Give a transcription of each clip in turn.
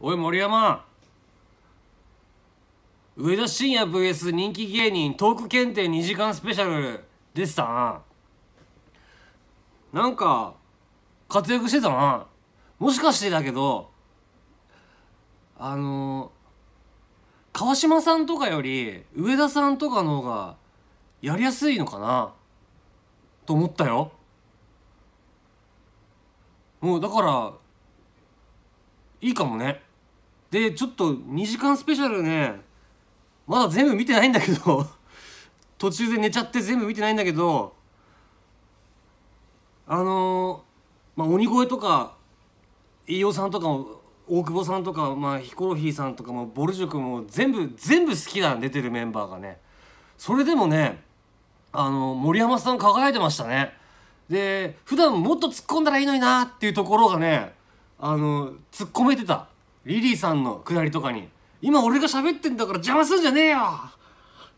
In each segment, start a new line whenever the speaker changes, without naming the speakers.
おい森山。上田晋也 VS 人気芸人トーク検定2時間スペシャル。でした。ななんか活躍してたな。もしかしてだけどあの川島さんとかより上田さんとかの方がやりやすいのかな。と思ったよ。もうだからいいかもね。でちょっと2時間スペシャルねまだ全部見てないんだけど 途中で寝ちゃって全部見てないんだけどあのまあ鬼越とか飯尾さんとかも大久保さんとか、まあ、ヒコロヒーさんとかもボル塾も全部全部好きだ出てるメンバーがね。それでもねあの森山さん輝いてましたね。で普段もっと突っ込んだらいいのになっていうところがねあの突っ込めてた。リリーさんのくだりとかに「今俺が喋ってんだから邪魔すんじゃねえよ!」って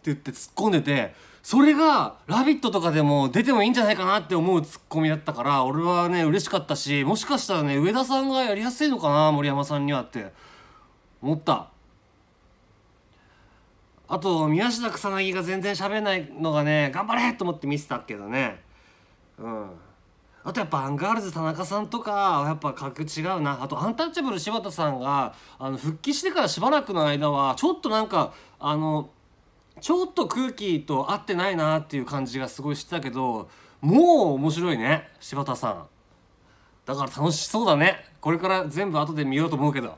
言って突っ込んでてそれが「ラビット!」とかでも出てもいいんじゃないかなって思うツッコミだったから俺はね嬉しかったしもしかしたらね上田さんがやりやすいのかな森山さんにはって思ったあと宮下草薙が全然喋んないのがね頑張れと思って見てたけどねうんあとやっぱアンガールズ田中さんとかやっぱ格違うな。あとアンタッチャブル柴田さんがあの復帰してからしばらくの間はちょっとなんかあのちょっと空気と合ってないなっていう感じがすごいしてたけどもう面白いね柴田さん。だから楽しそうだね。これから全部後で見ようと思うけど。